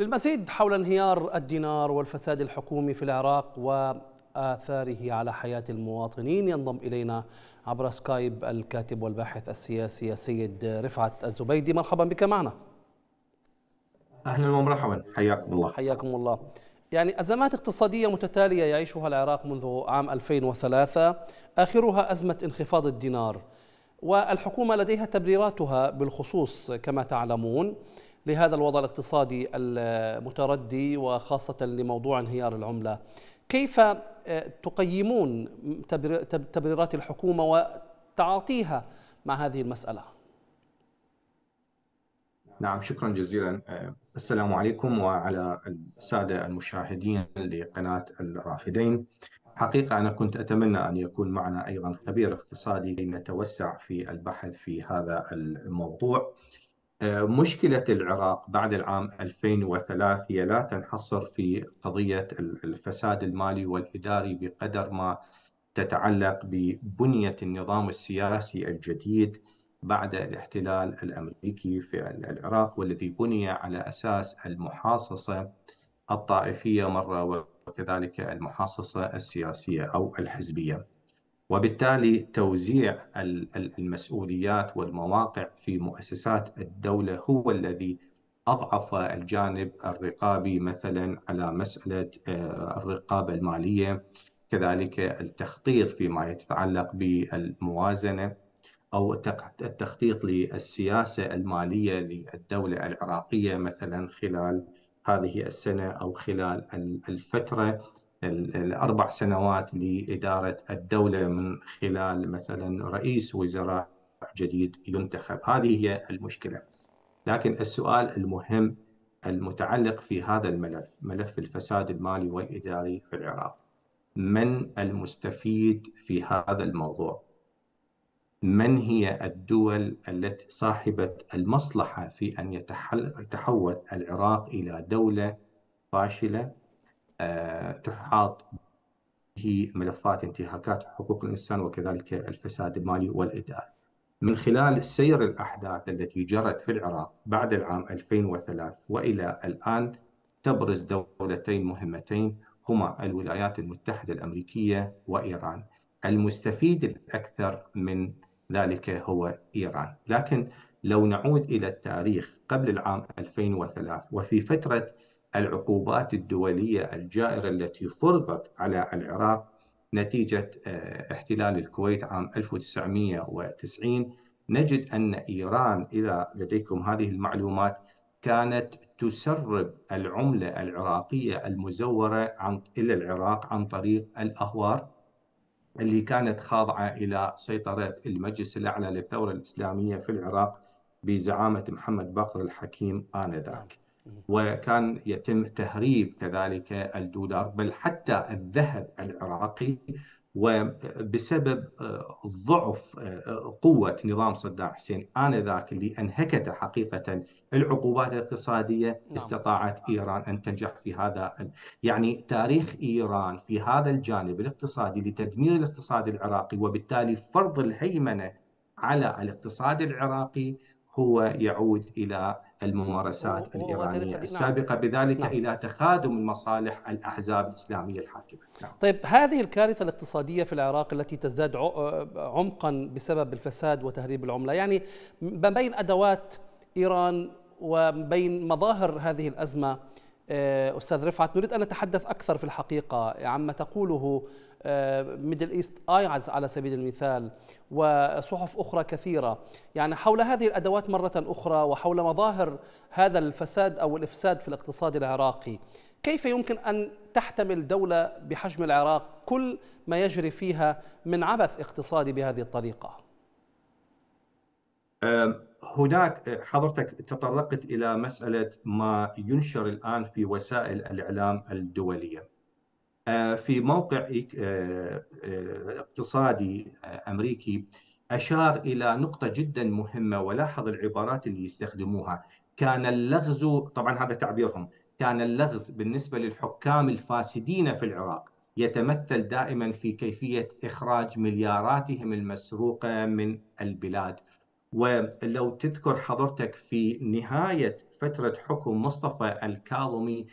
للمزيد حول انهيار الدينار والفساد الحكومي في العراق وآثاره على حياة المواطنين ينضم إلينا عبر سكايب الكاتب والباحث السياسي السيد رفعت الزبيدي. مرحبا بك معنا. أهلا ومرحبا. حياكم الله. حياكم الله. يعني أزمات اقتصادية متتالية يعيشها العراق منذ عام 2003 آخرها أزمة انخفاض الدينار والحكومة لديها تبريراتها بالخصوص كما تعلمون. لهذا الوضع الاقتصادي المتردي وخاصة لموضوع انهيار العملة. كيف آه، تقيمون تبريرات الحكومة وتعاطيها مع هذه المسألة؟ نعم شكرا جزيلا. آه، السلام عليكم وعلى السادة المشاهدين لقناة الرافدين. حقيقة أنا كنت أتمنى أن يكون معنا أيضا خبير اقتصادي لنتوسع في البحث في هذا الموضوع. مشكلة العراق بعد العام 2003 هي لا تنحصر في قضية الفساد المالي والإداري بقدر ما تتعلق ببنية النظام السياسي الجديد بعد الاحتلال الأمريكي في العراق والذي بني على أساس المحاصصة الطائفية مرة وكذلك المحاصصة السياسية أو الحزبية. وبالتالي توزيع المسؤوليات والمواقع في مؤسسات الدولة هو الذي أضعف الجانب الرقابي مثلا على مسألة آه، الرقابة المالية كذلك التخطيط فيما يتعلق بالموازنة أو التخطيط للسياسة المالية للدولة العراقية مثلا خلال هذه السنة أو خلال الفترة. الأربع سنوات لإدارة الدولة من خلال مثلا رئيس وزراء جديد ينتخب. هذه هي المشكلة. لكن السؤال المهم المتعلق في هذا الملف ملف الفساد المالي والإداري في العراق. من المستفيد في هذا الموضوع؟ من هي الدول التي صاحبة المصلحة في أن يتحول العراق إلى دولة فاشلة؟ تحاط به ملفات انتهاكات حقوق الإنسان وكذلك الفساد المالي والإداري. من خلال سير الأحداث التي جرت في العراق بعد العام 2003 وإلى الآن تبرز دولتين مهمتين هما الولايات المتحدة الأمريكية وإيران. المستفيد الأكثر من ذلك هو إيران. لكن لو نعود إلى التاريخ قبل العام 2003 وفي فترة العقوبات الدولية الجائرة التي فرضت على العراق نتيجة آه، احتلال الكويت عام 1990 نجد أن إيران إذا لديكم هذه المعلومات كانت تسرب العملة العراقية المزورة عن إلى العراق عن طريق الأهوار اللي كانت خاضعة إلى سيطرة المجلس الأعلى للثورة الإسلامية في العراق بزعامة محمد باقر الحكيم آنذاك. وكان يتم تهريب كذلك الدولار بل حتى الذهب العراقي وبسبب آه، ضعف آه، قوة نظام صدام حسين آنذاك اللي أنهكت حقيقة العقوبات الاقتصادية نعم. استطاعت إيران أن تنجح في هذا يعني تاريخ إيران في هذا الجانب الاقتصادي لتدمير الاقتصاد العراقي وبالتالي فرض الهيمنة على الاقتصاد العراقي هو يعود إلى الممارسات الإيرانية نعم. السابقة بذلك نعم. إلى تخادم المصالح الأحزاب الإسلامية الحاكمة نعم. طيب هذه الكارثة الاقتصادية في العراق التي تزداد عمقا بسبب الفساد وتهريب العملة يعني ما بين أدوات إيران وبين مظاهر هذه الأزمة آه، أستاذ رفعت نريد أن نتحدث أكثر في الحقيقة عما تقوله Middle East Eye على سبيل المثال وصحف أخرى كثيرة. يعني حول هذه الأدوات مرة أخرى وحول مظاهر هذا الفساد أو الإفساد في الاقتصاد العراقي كيف يمكن أن تحتمل دولة بحجم العراق كل ما يجري فيها من عبث اقتصادي بهذه الطريقة؟ هناك حضرتك تطرقت إلى مسألة ما ينشر الآن في وسائل الإعلام الدولية. في موقع آه، آه، اقتصادي أمريكي أشار إلى نقطة جدا مهمة ولاحظ العبارات اللي يستخدموها. كان اللغز طبعا هذا تعبيرهم كان اللغز بالنسبة للحكام الفاسدين في العراق يتمثل دائما في كيفية إخراج ملياراتهم المسروقة من البلاد. ولو تذكر حضرتك في نهاية فترة حكم مصطفى الكاظمي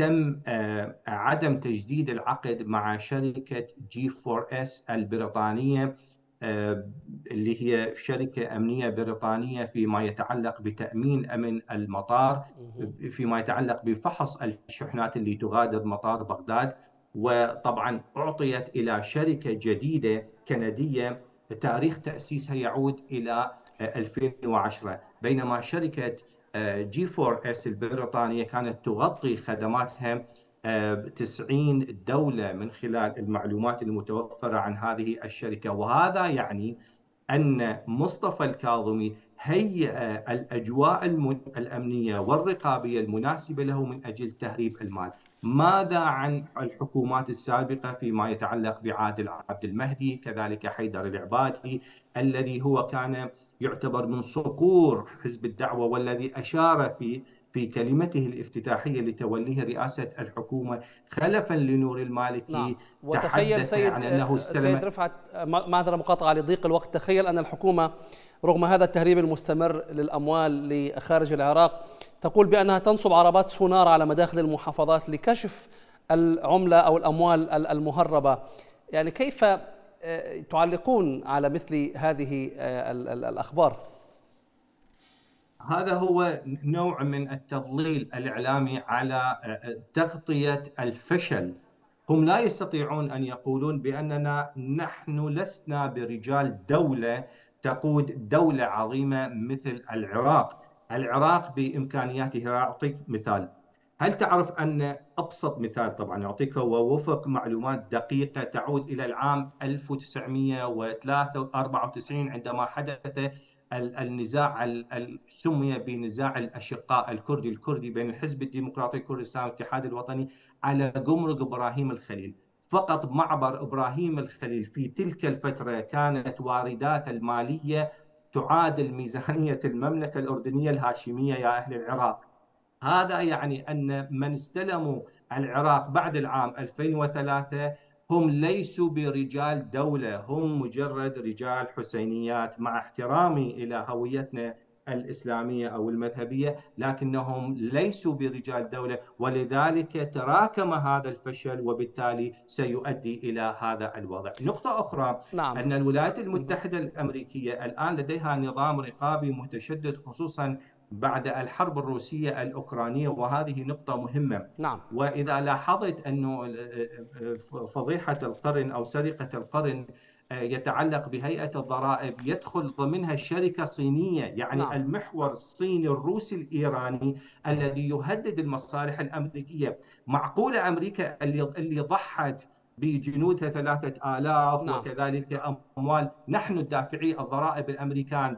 تم آه، عدم تجديد العقد مع شركة جي 4 اس البريطانية آه، اللي هي شركة أمنية بريطانية فيما يتعلق بتأمين أمن المطار فيما يتعلق بفحص الشحنات اللي تغادر مطار بغداد. وطبعا أعطيت إلى شركة جديدة كندية تاريخ تأسيسها يعود إلى 2010 بينما شركة جي 4 اس البريطانية كانت تغطي خدماتها 90 دولة من خلال المعلومات المتوفرة عن هذه الشركة. وهذا يعني أن مصطفى الكاظمي هيئ الأجواء الأمنية والرقابية المناسبة له من أجل تهريب المال. ماذا عن الحكومات السابقة فيما يتعلق بعادل عبد المهدي كذلك حيدر العبادي الذي هو كان يعتبر من صقور حزب الدعوة والذي أشار في في كلمته الافتتاحية لتوليه رئاسة الحكومة خلفا لنور المالكي نعم. وتخيل سيد عن أنه استلم سيد رفعت معذرة مقاطعة لضيق الوقت تخيل أن الحكومة رغم هذا التهريب المستمر للأموال لخارج العراق تقول بأنها تنصب عربات سونار على مداخل المحافظات لكشف العملة أو الأموال المهربة. يعني كيف آه، تعلقون على مثل هذه آه، الأخبار؟ هذا هو نوع من التضليل الإعلامي على آه، تغطية الفشل. هم لا يستطيعون أن يقولون بأننا نحن لسنا برجال دولة تقود دولة عظيمة مثل العراق. العراق بإمكانياته أعطيك مثال. هل تعرف أن أبسط مثال طبعا أعطيك ووفق معلومات دقيقة تعود إلى العام 1994 عندما حدث النزاع سمي بنزاع الأشقاء الكردي الكردي بين الحزب الديمقراطي الكردستاني والاتحاد الوطني على جمرك إبراهيم الخليل. فقط معبر إبراهيم الخليل في تلك الفترة كانت واردات المالية تعادل ميزانية المملكة الأردنية الهاشمية يا أهل العراق. هذا يعني أن من استلموا العراق بعد العام 2003 هم ليسوا برجال دولة هم مجرد رجال حسينيات مع احترامي إلى هويتنا الإسلامية أو المذهبية لكنهم ليسوا برجال دولة ولذلك تراكم هذا الفشل وبالتالي سيؤدي إلى هذا الوضع نقطة أخرى نعم. أن الولايات المتحدة الأمريكية الآن لديها نظام رقابي متشدد خصوصا بعد الحرب الروسية الأوكرانية وهذه نقطة مهمة نعم. وإذا لاحظت أنه فضيحة القرن أو سرقة القرن يتعلق بهيئة الضرائب يدخل ضمنها شركة صينية يعني نعم. المحور الصيني الروسي الإيراني الذي يهدد المصالح الأمريكية معقولة أمريكا اللي, اللي ضحت بجنودها ثلاثة آلاف نعم. وكذلك أموال نحن الدافعي الضرائب الأمريكان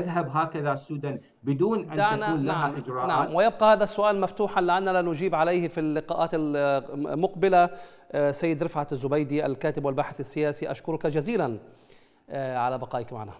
تذهب هكذا السودان بدون أن تكون لها نعم إجراءات؟ نعم. ويبقى هذا السؤال مفتوحا لا نجيب عليه في اللقاءات المقبلة آه، سيد رفعت الزبيدي الكاتب والباحث السياسي. أشكرك جزيلا آه، على بقائك معنا.